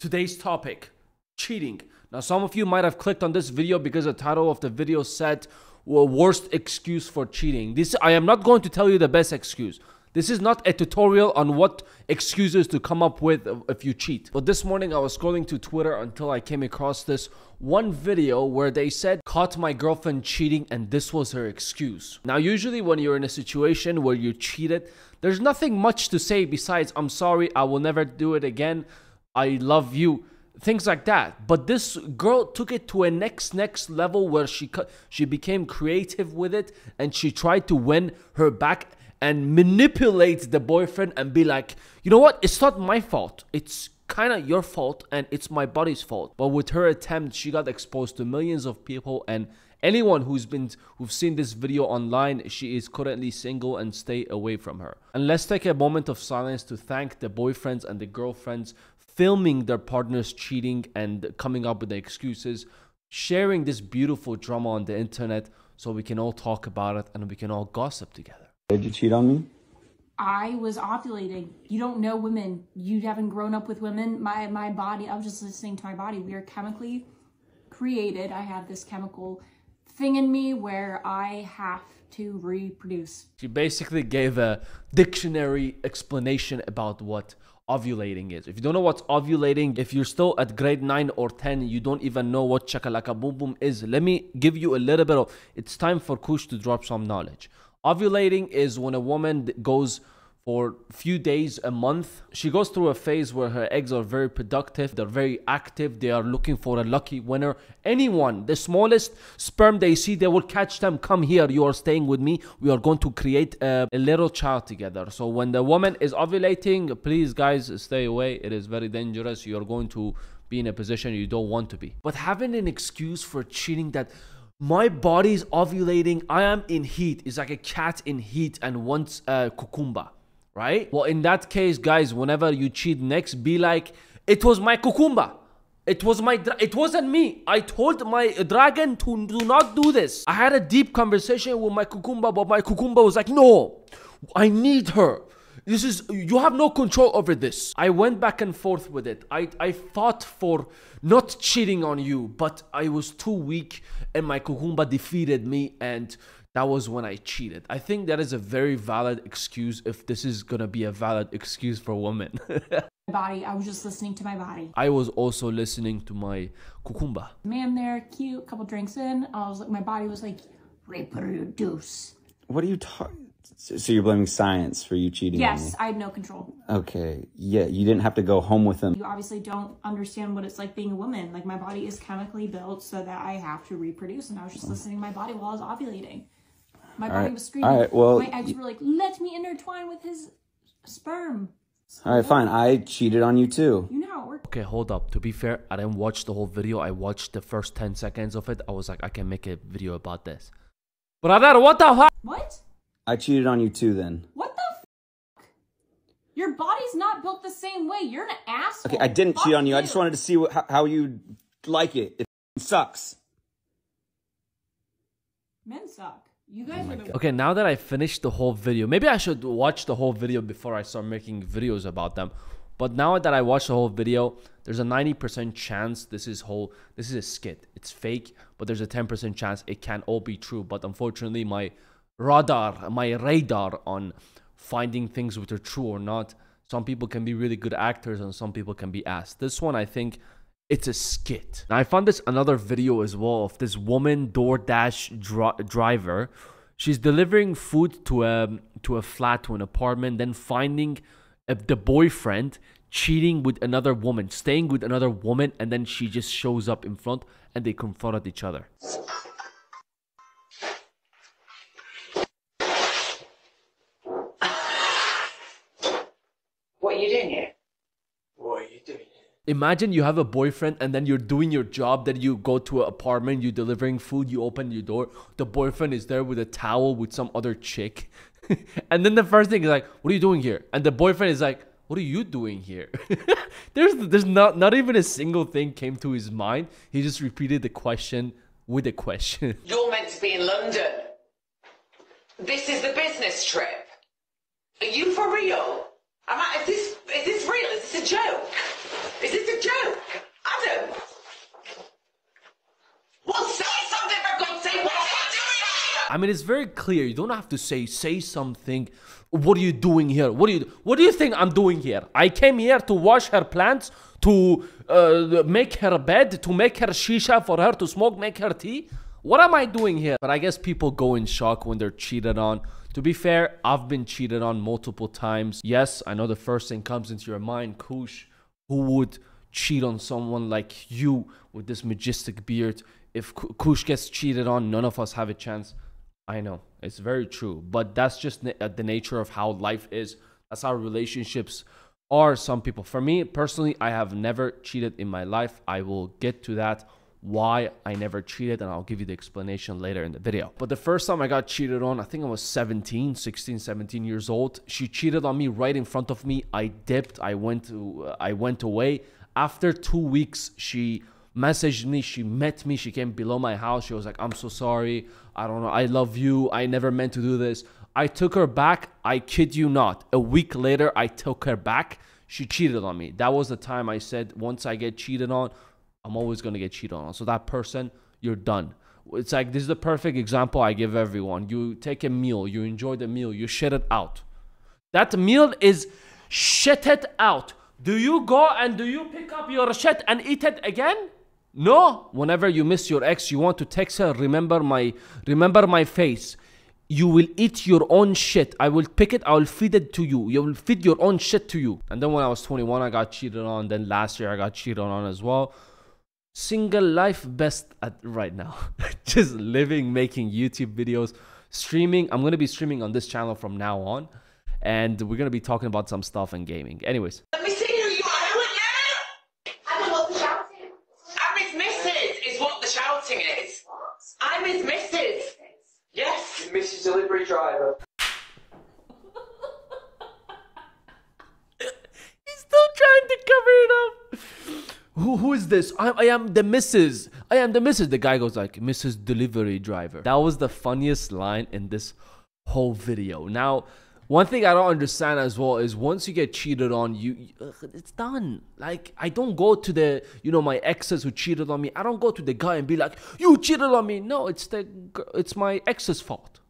Today's topic cheating. Now, some of you might have clicked on this video because the title of the video said well, worst excuse for cheating. This I am not going to tell you the best excuse. This is not a tutorial on what excuses to come up with if you cheat. But this morning I was scrolling to Twitter until I came across this one video where they said, caught my girlfriend cheating and this was her excuse. Now, usually when you're in a situation where you cheated, there's nothing much to say besides, I'm sorry, I will never do it again. I love you things like that. But this girl took it to a next next level where she she became creative with it and she tried to win her back and manipulate the boyfriend and be like, you know what? It's not my fault. It's kind of your fault and it's my body's fault. But with her attempt, she got exposed to millions of people and anyone who's been who've seen this video online, she is currently single and stay away from her. And let's take a moment of silence to thank the boyfriends and the girlfriends filming their partners cheating and coming up with the excuses, sharing this beautiful drama on the internet so we can all talk about it and we can all gossip together. Did you cheat on me? I was ovulating. You don't know women. You haven't grown up with women. My my body, I was just listening to my body. We are chemically created. I have this chemical thing in me where I have to reproduce. She basically gave a dictionary explanation about what ovulating is. If you don't know what's ovulating, if you're still at grade 9 or 10, you don't even know what chakalaka boom boom is, let me give you a little bit of, it's time for Koosh to drop some knowledge. Ovulating is when a woman goes for a few days, a month. She goes through a phase where her eggs are very productive, they're very active, they are looking for a lucky winner. Anyone, the smallest sperm they see, they will catch them. Come here, you are staying with me. We are going to create a, a little child together. So when the woman is ovulating, please guys, stay away. It is very dangerous. You are going to be in a position you don't want to be. But having an excuse for cheating that my body's ovulating. I am in heat. It's like a cat in heat and wants a cucumba, right? Well, in that case, guys, whenever you cheat next, be like, it was my cucumba. It was my, it wasn't me. I told my dragon to do not do this. I had a deep conversation with my cucumba, but my cucumba was like, no, I need her. This is, you have no control over this. I went back and forth with it. I, I fought for not cheating on you, but I was too weak and my Kukumba defeated me and that was when I cheated. I think that is a very valid excuse if this is gonna be a valid excuse for women. My body, I was just listening to my body. I was also listening to my Kukumba. Man there, cute, couple drinks in, I was like, my body was like, reproduce. What are you talking? So you're blaming science for you cheating Yes, I had no control. Okay. Yeah, you didn't have to go home with him. You obviously don't understand what it's like being a woman. Like my body is chemically built so that I have to reproduce and I was just listening to my body while I was ovulating. My All body right. was screaming. All right, well, my eggs were like, let me intertwine with his sperm. All right, fine. I cheated on you too. You know how it works. Okay, hold up. To be fair, I didn't watch the whole video. I watched the first 10 seconds of it. I was like, I can make a video about this. But I thought, what the fuck? What? I cheated on you too then. What the f Your body's not built the same way. You're an asshole. Okay, I didn't Fuck cheat on you. you. I just wanted to see what, how, how you like it. It sucks. Men suck. You guys oh Okay, now that I finished the whole video, maybe I should watch the whole video before I start making videos about them. But now that I watched the whole video, there's a 90% chance this is whole this is a skit. It's fake, but there's a 10% chance it can all be true. But unfortunately, my radar, my radar on finding things which are true or not. Some people can be really good actors and some people can be ass. This one, I think it's a skit. Now, I found this another video as well of this woman DoorDash dri- driver. She's delivering food to a to a flat to an apartment, then finding a, the boyfriend cheating with another woman, staying with another woman, and then she just shows up in front and they confronted each other. Imagine you have a boyfriend and then you're doing your job, that you go to an apartment, you're delivering food, you open your door, the boyfriend is there with a towel with some other chick. and then the first thing is like, what are you doing here? And the boyfriend is like, what are you doing here? there's there's not not even a single thing came to his mind. He just repeated the question with a question. You're meant to be in London. This is the business trip. Are you for real? Am I, is this is this real? Is this a joke? Is this a joke? Adam! Well, say something for God's sake! What are you doing here? I mean, it's very clear. You don't have to say say something. What are you doing here? What do you What do you think I'm doing here? I came here to wash her plants, to uh, make her bed, to make her shisha for her to smoke, make her tea. What am I doing here? But I guess people go in shock when they're cheated on. To be fair, I've been cheated on multiple times. Yes, I know the first thing comes into your mind, Koosh, who would cheat on someone like you with this majestic beard? If Ku- Koosh gets cheated on, none of us have a chance. I know it's very true, but that's just uh, the nature of how life is. That's how relationships are. Some people, for me personally, I have never cheated in my life. I will get to that why I never cheated and I'll give you the explanation later in the video. But the first time I got cheated on, I think I was 17, 16, 17 years old. She cheated on me right in front of me. I dipped. I went to uh, I went away. After 2 weeks, she messaged me she met me she came below my house she was like i'm so sorry i don't know i love you i never meant to do this. I took her back i kid you not. A week later i took her back she cheated on me. That was the time i said once i get cheated on i'm always going to get cheated on. So that person you're done. It's like this is the perfect example i give everyone. You take a meal you enjoy the meal you shit it out. That meal is shit it out. Do you go and do you pick up your shit and eat it again? No. Whenever you miss your ex, you want to text her, remember my remember my face. You will eat your own shit. I will pick it, I will feed it to you. You will feed your own shit to you. And then when I was 21, I got cheated on. Then last year I got cheated on as well. Single life best at right now. Just living, making YouTube videos, streaming. I'm gonna be streaming on this channel from now on and we're gonna be talking about some stuff and gaming. Anyways, Let me see who you are. Who are you? I don't know what the shouting. I'm his missus, is what the shouting is. I'm his missus. Yes. Mrs. Delivery Driver. he's still trying to cover it up. Who, who is this? I, I am the Mrs. I am the Mrs. The guy goes like, Mrs. Delivery Driver. That was the funniest line in this whole video. Now, one thing I don't understand as well is once you get cheated on, you it's done. Like I don't go to the you know my exes who cheated on me. I don't go to the guy and be like, you cheated on me. No, it's the it's my ex's fault.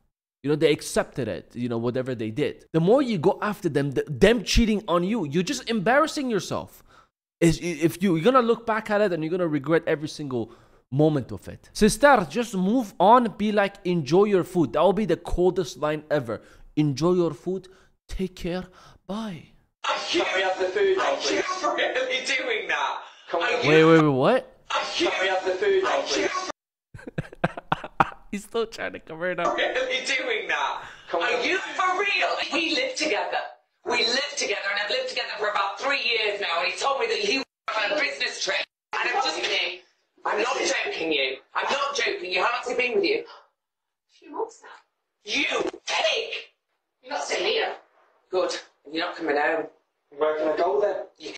You know, they accepted it, you know, whatever they did. The more you go after them, th- them cheating on you, you're just embarrassing yourself. Is if you, you're gonna look back at it and you're gonna regret every single moment of it. Sister, just move on, be like, enjoy your food. That will be the coldest line ever. Enjoy your food, take care, bye. Are you, Can we have the food now, are you please? really doing that? Can we- Wait, wait, wait, what? Are you, Can we have the food now, are you please? He's still trying to cover it up. really doing that? Come Are on. you for real? We live together. We live together and I've lived together for about three years now and he told me that he was on a business trip. And I'm just kidding. I'm not joking you. I'm not joking you. How long's he been with you? Few months now. You pig! You're not staying here. Good. You're not coming home. Where can I go then? You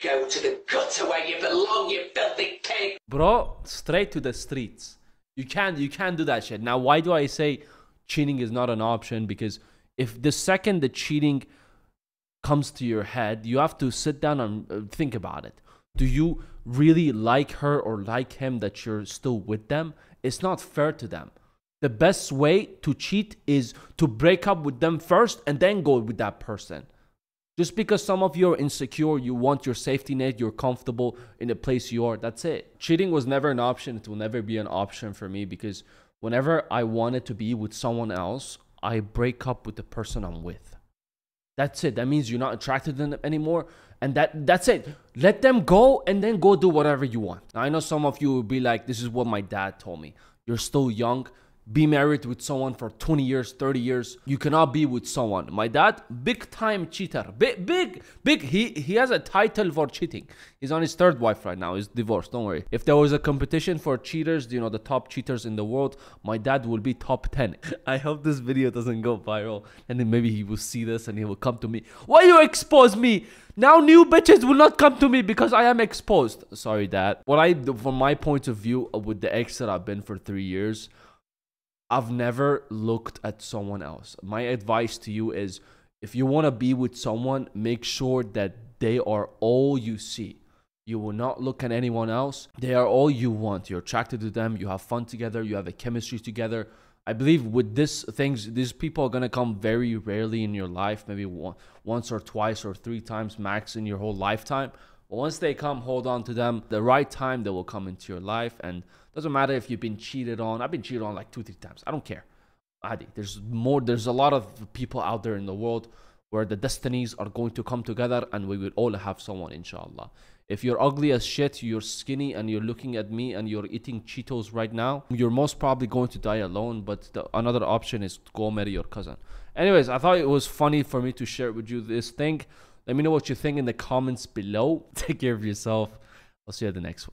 Go to the gutter where you belong, you filthy pig! Bro, straight to the streets. You can't you can't do that shit. Now why do I say cheating is not an option? Because if the second the cheating comes to your head, you have to sit down and uh, think about it. Do you really like her or like him that you're still with them? It's not fair to them. The best way to cheat is to break up with them first and then go with that person. Just because some of you are insecure, you want your safety net, you're comfortable in the place you are, that's it. Cheating was never an option. It will never be an option for me because whenever I wanted to be with someone else, I break up with the person I'm with. That's it. That means you're not attracted to them anymore. And that that's it. Let them go and then go do whatever you want. Now, I know some of you will be like, this is what my dad told me. You're still young. Be married with someone for 20 years, 30 years. You cannot be with someone. My dad, big time cheater. Big, big, big. He he has a title for cheating. He's on his third wife right now. He's divorced. Don't worry. If there was a competition for cheaters, you know, the top cheaters in the world, my dad will be top 10. I hope this video doesn't go viral. And then maybe he will see this and he will come to me. Why you expose me? Now new bitches will not come to me because I am exposed. Sorry, dad. What I, from my point of view, uh, with the ex that I've been for three years, I've never looked at someone else. My advice to you is if you want to be with someone, make sure that they are all you see. You will not look at anyone else. They are all you want. You're attracted to them. You have fun together. You have a chemistry together. I believe with this things, these people are gonna come very rarely in your life, maybe one, once or twice or three times max in your whole lifetime. But once they come, hold on to them. The right time, they will come into your life, and doesn't matter if you've been cheated on. I've been cheated on like two, three times. I don't care. Adi, there's more. There's a lot of people out there in the world where the destinies are going to come together, and we will all have someone, inshallah. If you're ugly as shit, you're skinny, and you're looking at me, and you're eating Cheetos right now, you're most probably going to die alone. But the, another option is go marry your cousin. Anyways, I thought it was funny for me to share with you this thing. Let me know what you think in the comments below. Take care of yourself. I'll see you at the next one.